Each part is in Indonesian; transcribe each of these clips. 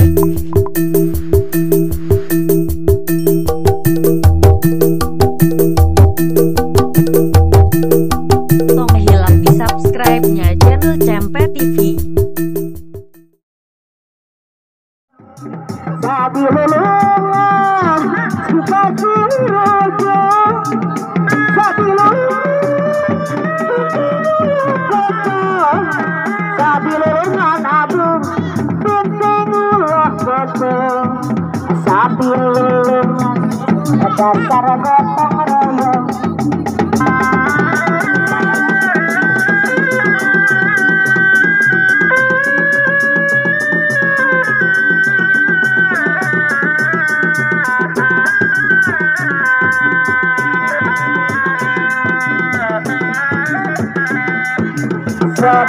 Música Stop,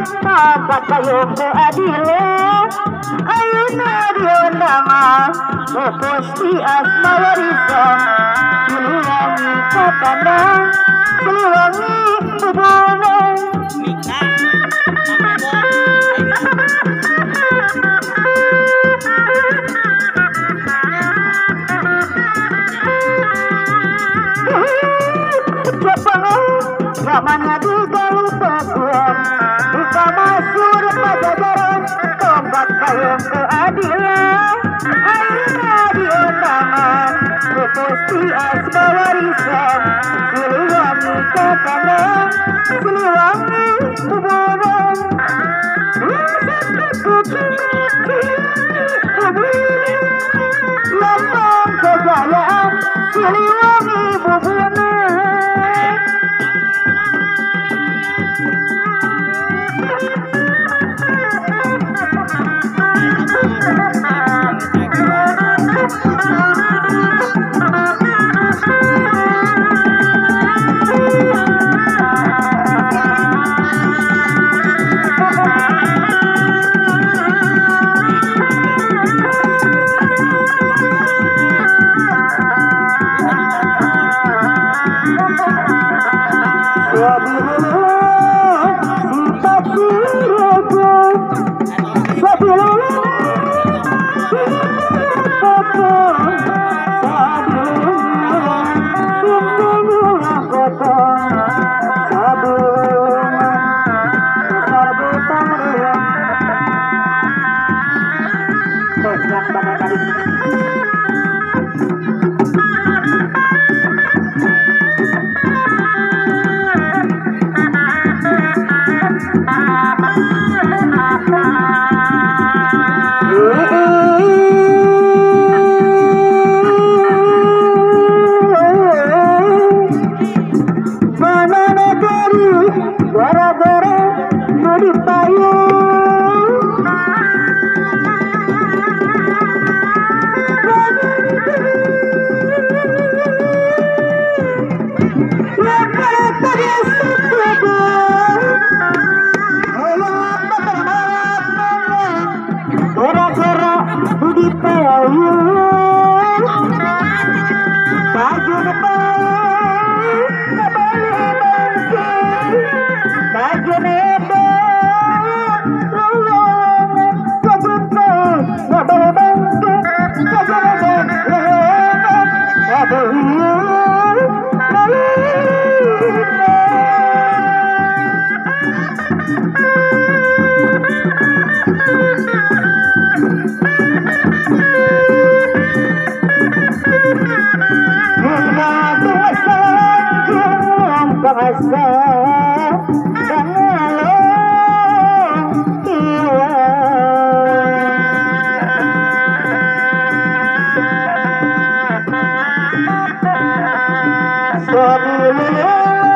Papa kayoko adile Ayun na diyon naman Sopos di at mawarisan Siliwangi kapanan Siliwangi bubunong I'm Sunil Ram, Sunil Ram, Sunil Altyazı M.K.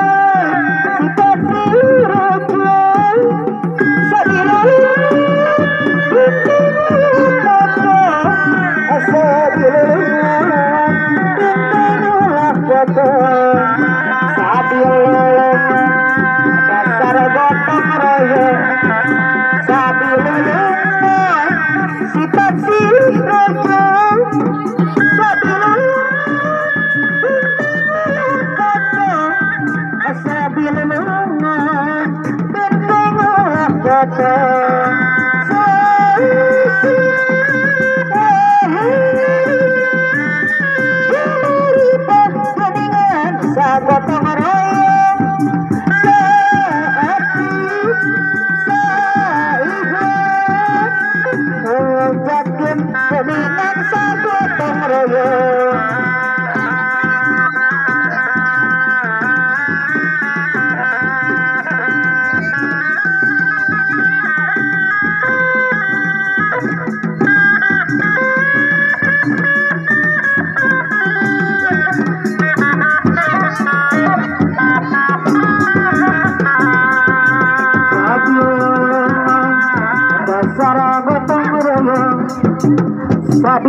Sabi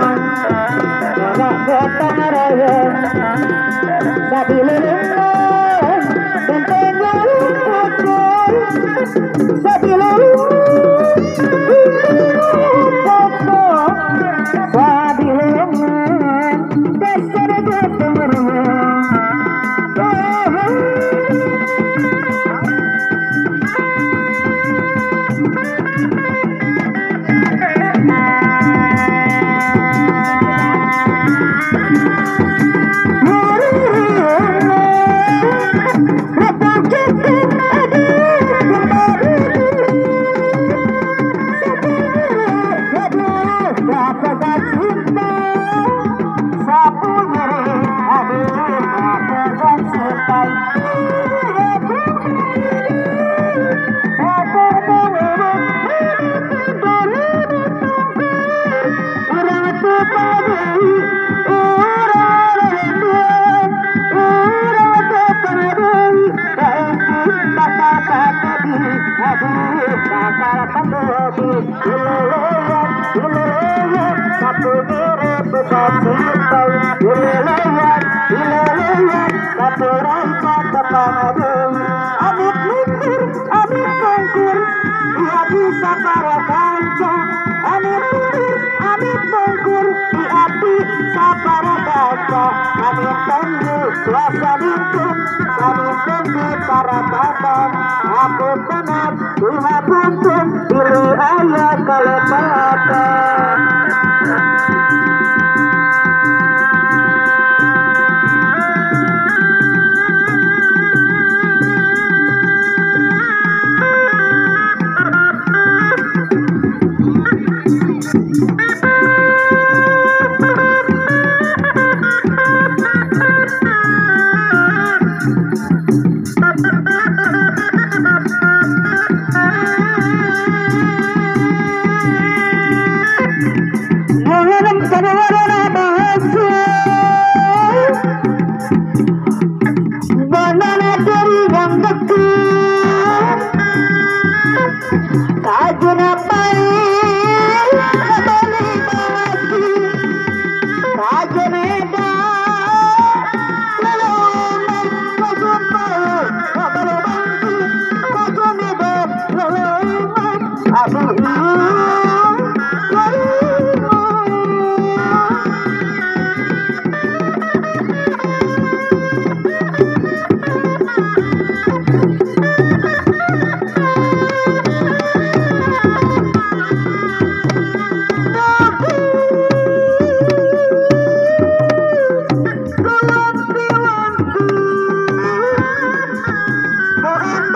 Amit tunggu, suasana itu, tunggu para.